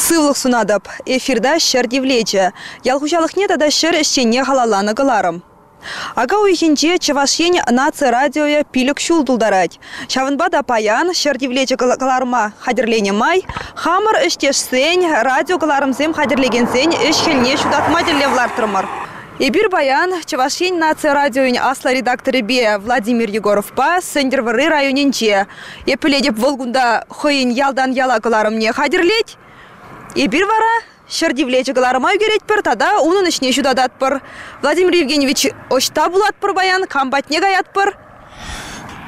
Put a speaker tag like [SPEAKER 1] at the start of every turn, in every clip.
[SPEAKER 1] Сывлық сунадып, эфирда шыр девлечі. Ялхушалықне тада шыр ішченне халаланы кыларым. Ага уйхинче Чавашен нация радиоя пилік шул дулдарать. Шавынбада паян, шыр девлечі кыларыма хадерлене май, хамыр іштешсен, радио кыларымсем хадерлегенсен, іш хелне шудатма делевлар тұрмыр. Эбир баян Чавашен нация радиоин асла редакторы бе Владимир Егоров па Сендервары районинче. Епіледеп Волгунда хойын ялдан яла кыларымне хадерлеть. Эбир вара шырдивлечі кыларыма үгеретпір, тада унын ішне шудадатпыр. Владимир Евгеньевич ошта булатпыр баян, камбатне гаятпыр.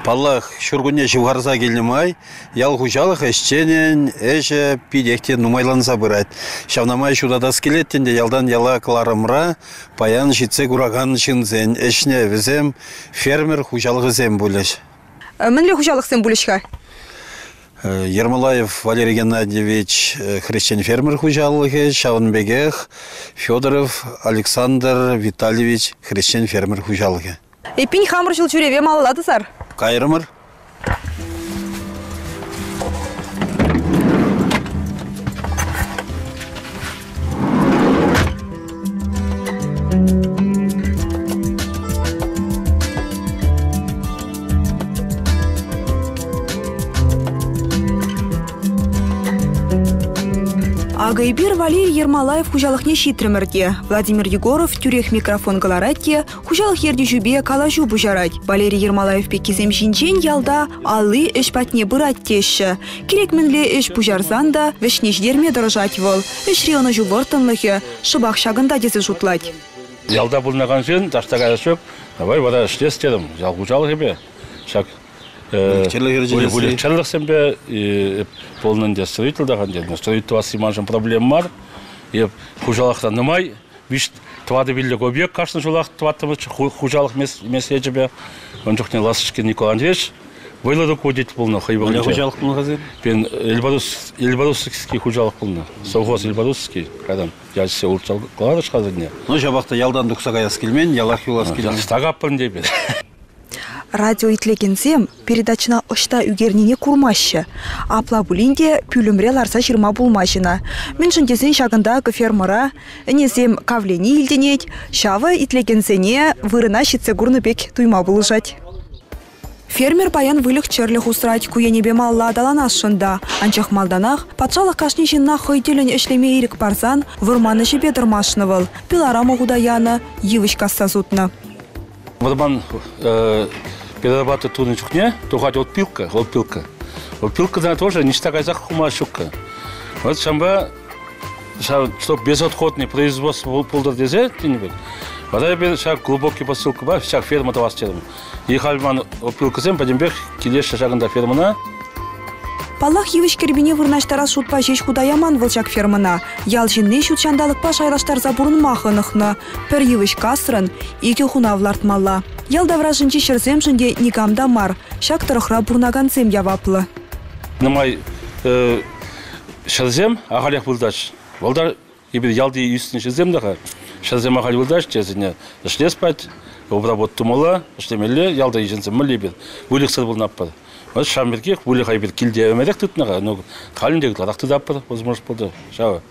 [SPEAKER 2] Паллах шургуне живгарза келнемай, ял хужалық әшченен әші пидекте нумайланса бұрайд. Шавнамай шудадас келеттенде ялдан яла кыларымра, паян житсе кураган шынзен, әшне візем фермер хужалық зем бұлеш.
[SPEAKER 1] Мінле хужалық бұлышқа?
[SPEAKER 2] Ермолаев Валерий Геннадьевич христиан фермер хужалығы, Шавынбегех Федоров Александр Витальевич христиан фермер хужалығы.
[SPEAKER 1] Эпин хамыр жыл жүреве малалады сар?
[SPEAKER 2] Кайрымыр?
[SPEAKER 1] Агайбир Валерий Ермолаев хужалықне шитрімірде. Владимир Егоров тюрех микрофон галаратте, хужалық ерде жүбе калажу бұжарать. Валерий Ермолаев пекізем жинчен ялда алы іш патне бұрат теші. Керек мінле іш бұжарзан да вішнешдерме дұрыжать вол. Іш рионы жулортынлығы шыбақ шагында десі жұтлать.
[SPEAKER 3] Ялда бұлнаған жен, таштаға давай вада іштес дедім, жал хужалық ебе. Шак Вылечерлых сембе и полный де строительдаган де строительство симанжын проблем бар. И хужалықта нымай, виш твады биллик объект кашны жолақ тваттымыз хужалық меседжебе. Он жоқ не Ласышкин Николай Андреевич Вайлады кодит полно хайбаган.
[SPEAKER 2] Қандай хужалық бұл қазір?
[SPEAKER 3] Пен Эльбарус Эльбарусский хужалық полно. Совхоз Эльбарусский, кадан яжсе улчал кладыш қазір не.
[SPEAKER 2] Ну жабақта ялдан дұқсағаяс келмен, ялақ юлас келмен.
[SPEAKER 3] Стагаппын дейбе.
[SPEAKER 1] Радио итлегенсем передачына ышта үгернине курмашы. Апла булинде пүлімре ларса жирма булмашына. Мен жындесен шагында фермера, несем кавлени илденет, шавы итлегенсене вырына шитсе гурныбек туйма булышать. Фермер паян вылық черлік усрать куенебе малла адаланашында. Анчах малданах, патшалық кашни жинна хойделін ішлеме ирік барзан, вырманы жебе дырмашны выл. Пилара могуда яны, зутны.
[SPEAKER 3] Вырман перерабатывать трудно чухне, то хоть вот пилка, вот пилка. Вот пилка да тоже не такая захума щука. Вот шамба, чтоб безотходный производство пулдар дезе, ты-нибудь. Вода бер шаг глубокий посылка ба, шаг ферма вас тедім. И хальман опилкасем, падембек келеш шагында фермана.
[SPEAKER 1] Паллах евіш кербіне вырнаштара шутпа жеш худа яман вылчак фермана. Ял жинне шут шандалықпа шайлаштар забурын махынықны. Пір евіш касырын, екі хунавлартмалла. Шырзем жынде никамда мар. Шак тұрықра бурнаганцем яваплы.
[SPEAKER 3] Нымай шырзем ағалях бұлдач. Волдар ебір ялды үстін шырзем дағы. Шырзем ағал бұлдач жезіне. Ішлес пәт, обработты мола, ішлемелі, ялда еженсем мүлі бір. Өлік сыр бұлнап бар. Вот шамберге өлік ай бір килде өмедек тұтынаға. Ну, қалындегі ладақты дап бар, возможно болды. Шауы.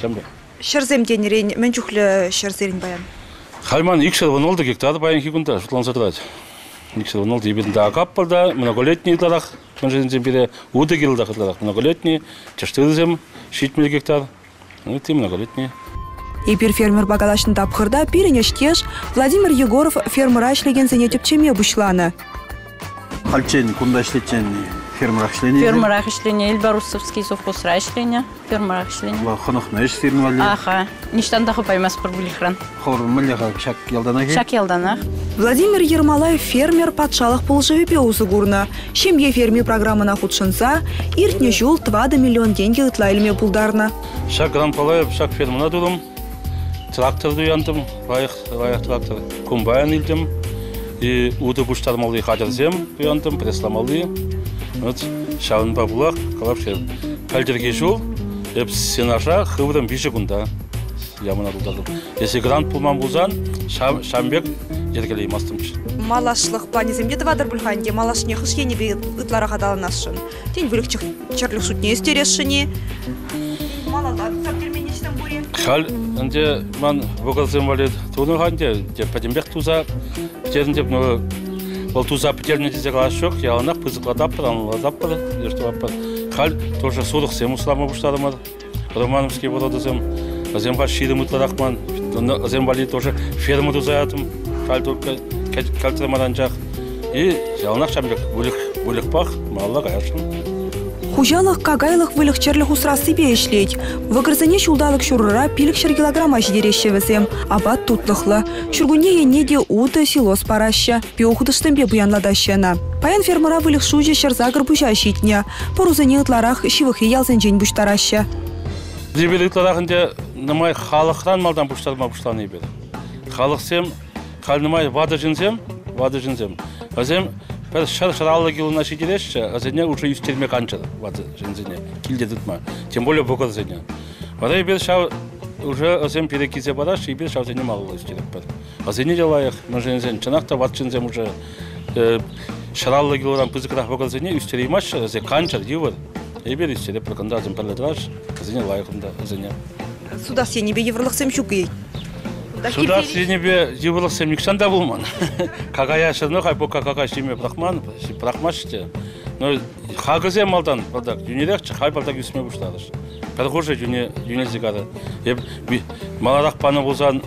[SPEAKER 3] Шамбер.
[SPEAKER 1] Шырзем денерен, мен жүхлі шырзерін баян.
[SPEAKER 3] Хальман икшер вон олды гектар баян кигунда, шутлан сатырать. Икшер вон олды ебетін да акап балда, многолетний ладах, мен жезен бере уды келдах ладах, многолетний, чаштырзем, шитмел гектар. Ну, ты многолетний.
[SPEAKER 1] Эпир фермер багалашын тапқырда пиренештеш Владимир Егоров фермера ішлеген зене тепчеме бұшланы.
[SPEAKER 2] Хальчен, кунда ішлетчен фермер ішлене?
[SPEAKER 4] Фермер ішлене, Эльбарусовский совхоз ішлене, фермер ішлене.
[SPEAKER 2] Ла хынықны іш фермер вали?
[SPEAKER 4] Аха, ништандағы паймас бір біліхран.
[SPEAKER 2] Хор мүліға шак елдана ке?
[SPEAKER 4] Шак елданақ.
[SPEAKER 1] Владимир Ермолаев фермер патшалық полжывепе узыгурна. Шемье ферми программына худшынса, иртне жул 2 миллион деньги ытлайлме пулдарна.
[SPEAKER 3] Шак гран палаев, шак фермана дурым. Тракторды уяндым, лайық, лайық трактор. Комбайн илдім. И уды буштармалы хадерзем уяндым, пресламалы. Вот, шавын бабулақ, қалап шер. Пәлдерге жол, еп сенажа хывырым биші күнда. Ямына бұлдадым. Если грант пулман бұлзан, шамбек ергелей мастымчы.
[SPEAKER 1] Малашлық планиземде двадыр бүлханде малашне хышкені бе ытлара қадалынашын. Тен бүлік черлік шутне буре.
[SPEAKER 3] Хал инде ман вогылсым валет туны ханде де падимбек туза жеринде ну ол туза петерне дизе калашок яланак пызыкладап анладап бар ертап бар хал тоже судық сем услама буштадымар романовский вододызым азем хал шидым ытларакман азем вали тоже ферма тузаятым хал только кальцемадан жак и яланак чамбек булик булик пах малла каяшым
[SPEAKER 1] Хужалық кагайлық вылықчерлік усрасы бе ішлейд. Вғырзыне шулдалық шурыра пилік шыр килограмма жидереші візем. Абат тутлықлы. Шүргуне ене де уты силос параща. Пеохудыштын бе буянладащана. Паян фермера вылық шужы шырзагыр бұжа шитне. Порузыне ытларах шивықы ялзен жен бұштараща.
[SPEAKER 3] Дебеликларахынде нымай халықтан малдан буштарма буштаны бер. Халық сем, хал нымай вады жинсем, вады жинсем. Азем бір шар шаралы килына шидерешші, азене уже юстерме канчыр вады жинсене. Килде дытма. Тем более богат зене. Вадай бер шау уже азем перекизе бараш, и бер шау зене мало юстерек бар. Азене делаях, мы жинсен, чынақта уже юстереп, проканда азем перледраш, азене лайықында.
[SPEAKER 1] Суда еврлық шуки.
[SPEAKER 3] Суда сенебе жибылық семникшан да болман. Какая шырны хай пока какая шиме брахман, брахмаште. Но хагызе малдан балдак, юнерекче хай балдак юсме буштадыш. Перхоже юне юне зигары. Еп маларак паны болсан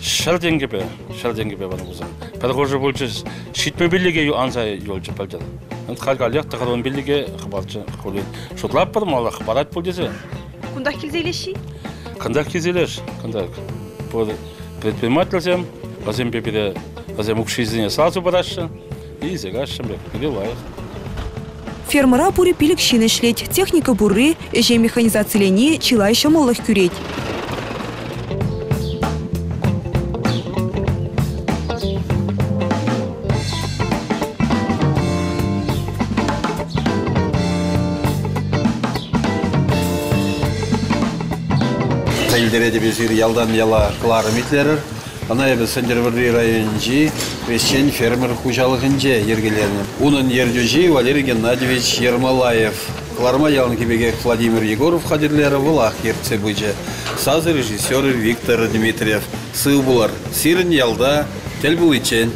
[SPEAKER 3] шар денгебе, шар денгебе баны болсан. Перхоже болчы шитме билеге анса палжады. Ant халгалек тахарон билеге хабарчы холен. Шотлап бар мала хабарат болдесе.
[SPEAKER 1] Кунда келзейлеші?
[SPEAKER 3] Кандак кизелеш, кандак. Под предпринимателем, азем бебеде, азем укшизине сразу барашы, и зегашым бек, или лайық.
[SPEAKER 1] Фермера буре пилік шин ішлет. Техника буры, эже механизациялени чилай шамаллық күрет.
[SPEAKER 2] Тәйлдереде безір ялдан яла клары митлерір. Ана ебі Сандерварри районжи Весчен фермер хужалығынже ергелерін. Унын ердюжи Валерий Геннадьевич Ермолаев. Кларма ялын кебеге Владимир Егоров хадирлері вылақ ертсе бұйже. Сазы режиссеры Виктор Дмитриев. Сый бұлар. Сирін ялда, тел бұл ичен.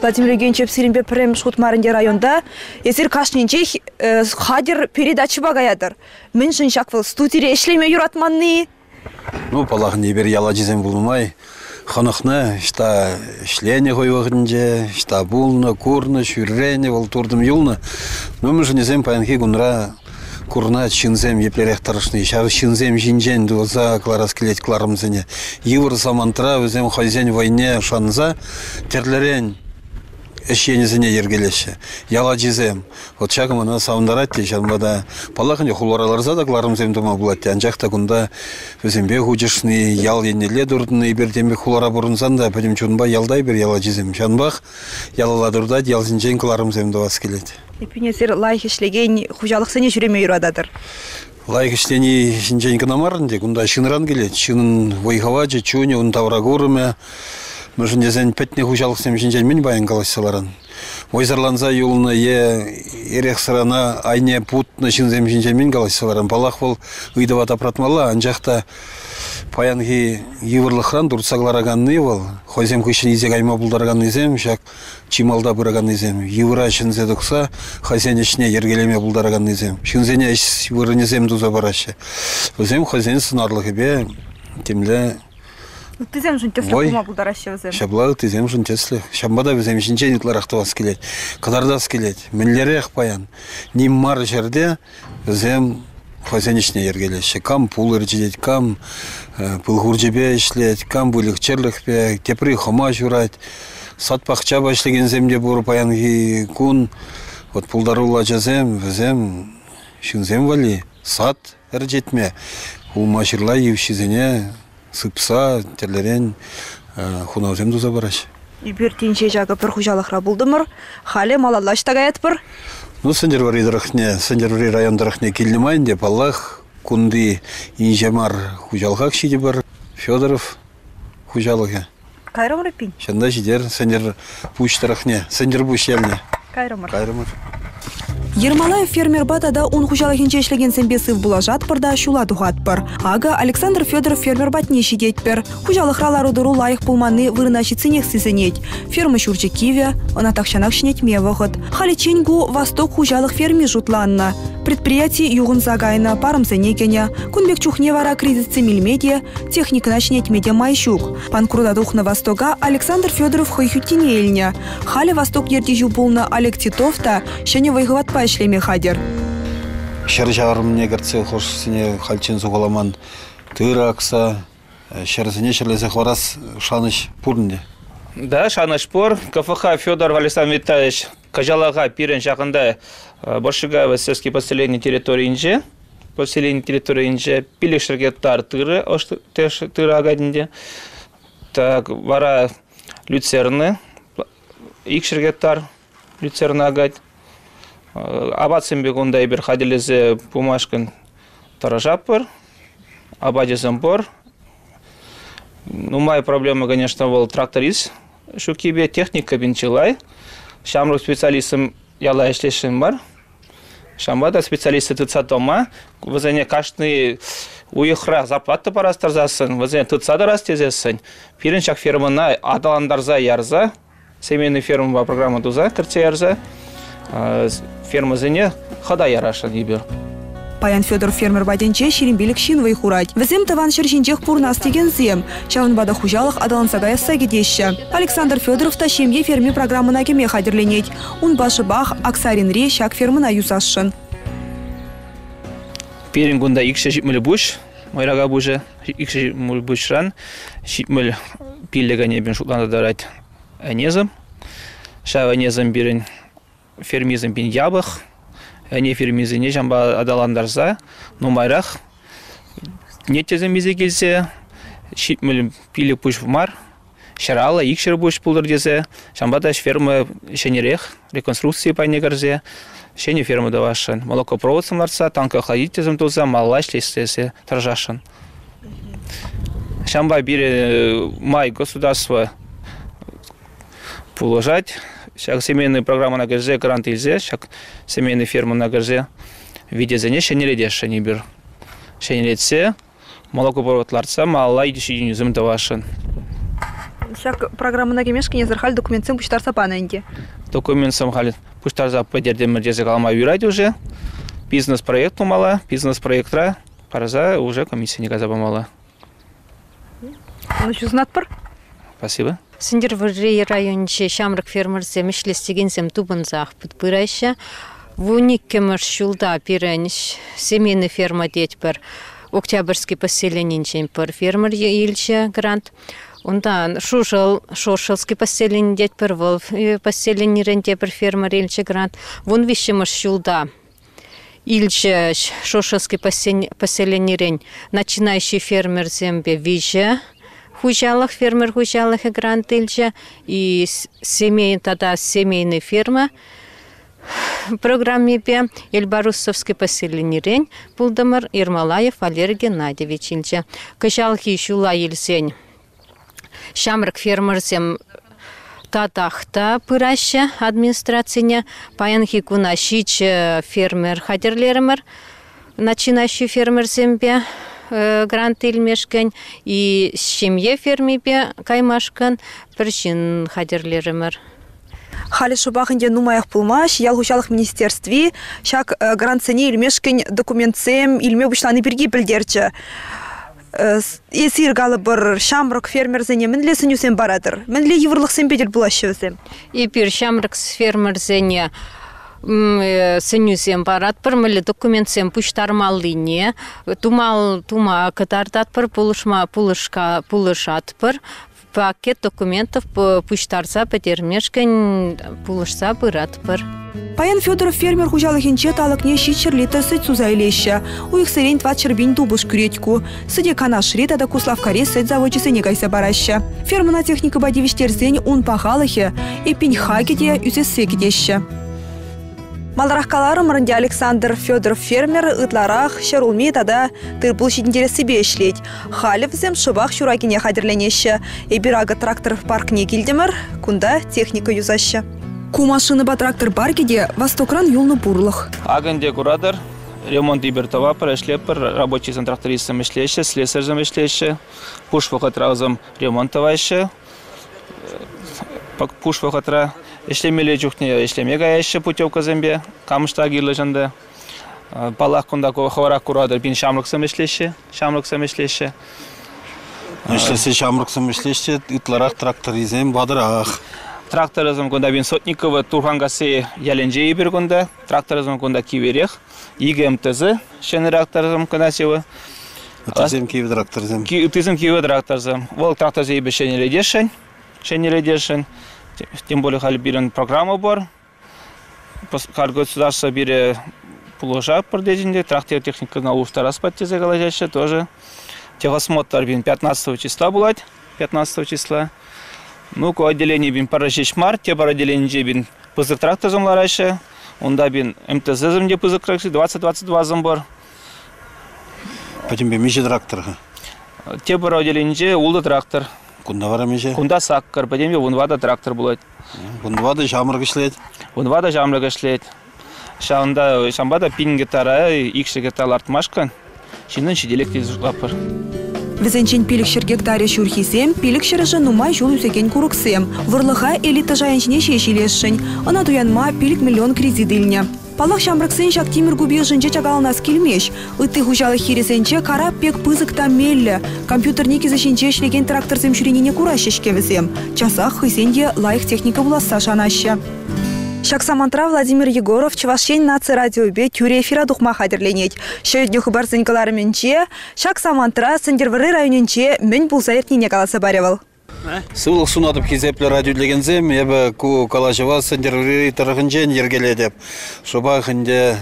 [SPEAKER 1] Владимир Евгеньевич Сиринбе прем шутмарынде районда эсир кашнинче хадир передача багаядыр. Мен шын шаквыл студире эшлеме юратманны.
[SPEAKER 2] Ну, палах не бер яла жизем булмай. Ханахна, шта шление хойвагынже, шта булна, курна, шүррене, вол турдым юлна. Ну, мы же не зем паянхи гунра курна чинзем еплерех тарышны. Шар чинзем жинжен дуаза кларас келет кларымзене. Самантра, өзем хозяин войне шанза, терлерен эшенезіне ергелеші. Яла жизем. Вот чагым ана сауындарат те, жанбада палахын хулараларза да кларымзем дома булат. Анжақта күнда өзембе худишны, ял енеле дұрдыны, бердембе хулара бұрынсан да, пәдем чунба ялдай бір яла жизем. Жанбақ ялала дұрдат, ял зинжен кларымзем доас келет.
[SPEAKER 1] Эпинесир лайх эшлеген хужалық сене жүреме юрададыр.
[SPEAKER 2] Лайк іштені жинжен кынамарынде, күнда шыныран келет. Шынын войхаваджы, чуне, он таврагурыме. Мүшін дезен пәтіне хужалық сем жинжен мен баян каласыларын. Ойзарланза юлына е ерек сырана айне путны шинзем жинжен мен каласыларын. Балақ бол ыйдыват апратмала, анжақта паянги йывырлықран дұртсаглараганны бол. Хойзем күшін изек айма бұлдарған изем, шак чималда бұраган изем. Йывыра шинзе дұқса, хозяин ішіне ергелеме бұлдарған изем. Шинзене іш вырын изем дұза барашы. Өзем хозяин сынарлығы бе, темле
[SPEAKER 1] Тесті
[SPEAKER 2] Ой.
[SPEAKER 1] кума бұлдарашы өзем.
[SPEAKER 2] Шаблағы тезем жын теслі. Шамбада бізем жинчен итларақтывас келет. Қыдардас келет. Мінлері паян. Ним мар жерде бізем хозяйничне ергелеші. Кам пул іржедет, кам пылғур жебе ішлет, кам бұлық черлік бе, тепри хома журать. Сат бақча башлеген земде бұр паян ки кун. Вот пулдарула жазем, бізем шинзем вали. Сат іржетме. Улмашырла евшизене сыпса, терлерен хунаузем дуза бараш.
[SPEAKER 1] Ибір тенше жағы бір хужалықра бұлдымыр. Халі малалаш тағаят бір.
[SPEAKER 2] Ну, Сандервари дырахне, Сандервари район дырахне килнемайн деп Аллах кунди инжамар хужалхак шиди бар Федоров хужалыгы.
[SPEAKER 1] Кайрамыр пин.
[SPEAKER 2] Шанда жидер Сандер пуч дырахне, Сандер буш елне.
[SPEAKER 1] Кайрамыр.
[SPEAKER 2] Кайрымыр.
[SPEAKER 1] Ермолаев фермер батада ун хужалыхинче ишлеген сымбесыв булажат пырда шула тухатпыр. Ага Александр Федоров фермер батне шидетпер. Хужалық ралар удыру лайық пулманы вырынаши цинех сизенет. Ферма шурче киве, она такшанак шинетме вахыт. Халиченгу восток хужалық ферми жутланна. Предприятие юғын загайна парым зенекене. Кунбек чухне вара кризисце милмедия, техника начнет медиа майшук. Панкруда духна востока Александр Федоров хайхютине эльня. Хали восток ердежу булна Олег Титов та, шене вайгыватпа ишлеме хадер.
[SPEAKER 2] Шыр жағырымне кіртсе хошсыне халчен зуғаламан тыр акса, шырсыне шырлесе хварас шаныш пурнде.
[SPEAKER 5] Да, Шанашпор, КФХ Федор Александр Витальевич Кажалага пирен жақында Бошигаева сельский поселение территориинже, поселение территориинже пилик шергеттар тыры, ош теш тыры агадинде. Так, вара люцерны, ик шергеттар люцерны агад. Абатсен бегунда бир хадилезе бумажкан таражапыр, абадезен бор, Ну, моя проблема, конечно, был тракторист. Шукибе техника бинчилай. Шамру специалистам яла ишлешин бар. Шамбада специалисты тыца тома. Вазене кашны уйхра зарплата парастарзасын. Вазене тыца да растезесін. Пиринчак фермана адаландарза ярза. Семейный ферма программа дуза кірте ярза. Ферма зене хада ярашын ебір.
[SPEAKER 1] Паян Федор фермер баденче ширинбелік шинвай хурать. Візем таван шершинчех пурнас деген зем. Чавын бада хужалық адалансага ясса кедеші. Александр Федоров та шемье ферми программына кеме хадерленет. Он башы бах Аксаринре шак фермына юсашын.
[SPEAKER 5] Перингунда икше жипмелі буш, майрага бужы, икше жипмелі бушран, жипмелі пиллега небен шутланда дарать әнезім. Ша әнезім бірін фермизм бин ябық, әне фермизіне жамба адаландарса, нумайрақ, нетезім бизе келсе, жипмелі пиллек буш мар, Шарала икшер буш пулдыр дезе, жамбада ферма шенерех, реконструкции пайне гарзе, Шене ферма давашын. Молокопровод сымларса, танкоохладительзым туза, маллаш лестесе торжашын. Шамба бире май государство положать. Шак семейная программа на ГЗ, грант илзе, шак семейная ферма на ГЗ. Виде за не шенеледе шенебир. Шенелетсе, молокопроводларса, малла идиши юнизм давашын.
[SPEAKER 1] Шак программына кемешке незерхаль документсен пуштарса паненге.
[SPEAKER 5] Документ самхалит. Пуштарза подердем дезе калама юрать уже. Бизнес-проект умала, бизнес-проектра. Параза уже комиссия не газабамала.
[SPEAKER 1] Ну, знатпыр?
[SPEAKER 5] Спасибо.
[SPEAKER 4] Сендер вырри районче шамрак фермерсе мишлестегенсем тубынзах подпырайша. Вуник кемер шулда пиренш семейный ферма детпер. Октябрьский поселенинчен пер фермер илче грант. Онда шушал шошалский поселение детпер вол поселение ренте пер фермер илче грант. Вон вишемер шулда. Ильче шошалский поселение рень. Начинающий фермер зембе виже хужалых, фермер хужалых и грант ильче. И семей, тогда семейная ферма программе бе Эльбарусовский поселение рень Пулдамар Ермолаев Валерий Геннадьевич ильче. Кышалхи шула ильсень. Шамрак фермерсем татахта пыраща администрацияне паянхи кунашич фермер хадерлермер начинающий фермер зембе грант илмешкен и семье фермипе каймашкан причин хадерлермер
[SPEAKER 1] Халі шубахынде нумаях пулмаш, ял хушалық министерстви, шак грантсене илмешкен документсем илме бушланы бірге білдерчі. Есір галы бір шамрық фермерзене мінле сынюсен барадыр. Мінле еврлық сен бедел булашывызем.
[SPEAKER 4] И пир шамрық фермерзене сынюсен барат бір мілі документсем пуштармалыне, тумал тума катардат бір пулышма пулышка пулышат бір, пакет документов пуштарса петермешкен пулышса бырат бір.
[SPEAKER 1] Паян Федоров фермер хужалыхинче талыкне щичерлита сыт сузайлеща. У их сырень два чербин дубуш күретку. Сыде канашри да куславкаре сыт заводчысы не кайса бараща. Фермана техника бадивиштерсень ун пахалыхе, и пиньхагеде үзесе кедеща. Маларахкалары мырынде Александр Федоров фермер ытларах шерулми тада тырпул шидинтересі бешлет. Халев зем шыбақ шурагине хадерленеші. Эбирага трактор паркне келдемір, кунда техника юзаща. Ку машины ба трактор баркеде Востокран юлны бурлых.
[SPEAKER 5] Агенде курадыр, ремонт ибертова пірешлепір, рабочий зам трактористам ішлеші, слесарзам ішлеші, пуш вақытразым ремонтовайшы, пак пуш вақытра ішлемеле жүхне ішлемега яшы путевка зембе, камышта гирлы жанды. Балақ күнда хаварак курадыр, бин шамрыксам ішлеші, шамрыксам ішлеші.
[SPEAKER 2] Эшлесе шамрыксым эшлеште, итларах тракторизем бадырах.
[SPEAKER 5] Тракторызым күнда бин Сотниковы Турхангасе яленже ибер күнда, тракторызым күнда киверех, иге МТЗ, шені тракторызым күнда севы.
[SPEAKER 2] Атызем киев тракторизем.
[SPEAKER 5] Ки тизим киеве тракторзым. Вол тракторзе ибе шені ледешен, шені ледешен. Тем более хали бирен программа бар. Хал государство бире положа продежінде, трактор техника на уфта распаттезе галажаще тоже. Техосмотр бин 15 числа булать, 15 числа. Ну, ко отделение бин парашиш мар, те бар отделение бин пызык трактор зымларайшы. Онда бин МТЗ зымде пызык трактор 20-22 зым бар.
[SPEAKER 2] Потім бе меже тракторға.
[SPEAKER 5] Те бар отделение улды трактор.
[SPEAKER 2] Кунда бара меже?
[SPEAKER 5] Кунда саккар, потом вунвада трактор булать.
[SPEAKER 2] Кунда шамрық ішлет.
[SPEAKER 5] Вунвада жамлык эшлейт. Шанда шамбада пин гитара, икши гитара артмашкан. Шинын шиделек тез лапыр.
[SPEAKER 1] Візенчен пилік гектаре шурхисем, пилік шырыжы нумай жол үсекен куруксем. Вырлыха элита жайынчіне шешілешшін. Ана туянма пилік миллион кредит илне. Палах шамрыксен шак тимир губил жынче чагалнас келмеш. Ыты хужалы хиресенче кара пек пызык та мелле. Компьютер неки зашинче шлеген тракторзем шүренине куращешке візем. Часах хысенде лайық техника буласа шанаще. Шаксамантра Владимир Егоров Чувашень наци радиобе тюре эфира духма хадерленет. Шөйдню хыбар сынкаларыменче, Шаксамантра Сандервары районенче мен булсаертнине каласа баревал.
[SPEAKER 2] Сывлық сунатып кезеплі радио дегензем, ебі ку калашыва сандервери тарығынжен ергеле деп. Шоба хінде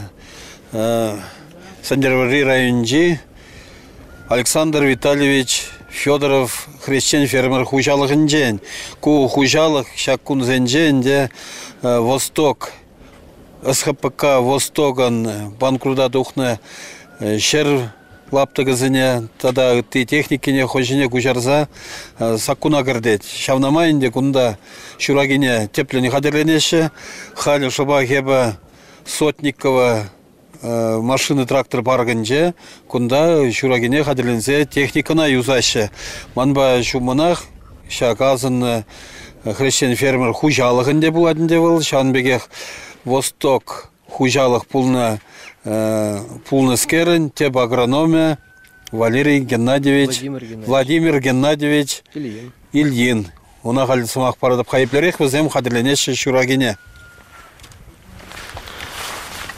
[SPEAKER 2] сандервери районжи Александр Витальевич Федоров хрещен фермер хужалығынжен. Ку хужалық шак кунзенжен де Восток СХПК Востоган банкруда духны шер лаптыгызыне тада ты техникине хожине кужарза саккуна кірдет. Шавнамайынде кунда шурагине теплене хадерленеше, халі шоба хеба Сотникова машины трактор баргынже кунда шурагине хадерленсе техникана юзашы. Манба шумынах шаказын хрещен фермер хужалығын деп болатын деп ол. Шанбегех Восток хужалық пулны пулны скерін, теп агрономия Валерий Геннадьевич, Владимир Геннадьевич Ильин. Она халі сымақ парадып қайыплерек бізем қадірленеші шурагине.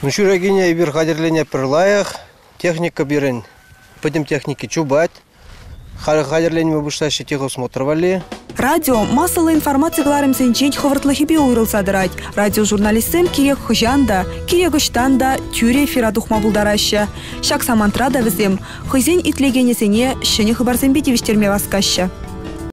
[SPEAKER 6] Ну, шурагине бир қадірлене пірлайық, техника бирен, потім техники чубать, қадірлене бұшташы техосмотр вали.
[SPEAKER 1] Радио массалы информацияларым сенчен хывыртлыхипе уйрылса дырать. Радио журналистсем керек хыжанда, керек ыштанда тюре эфира тухма. Шак самантра да візем. Хызен итлегенесене шыны хыбарсен бетевіштерме васкашы.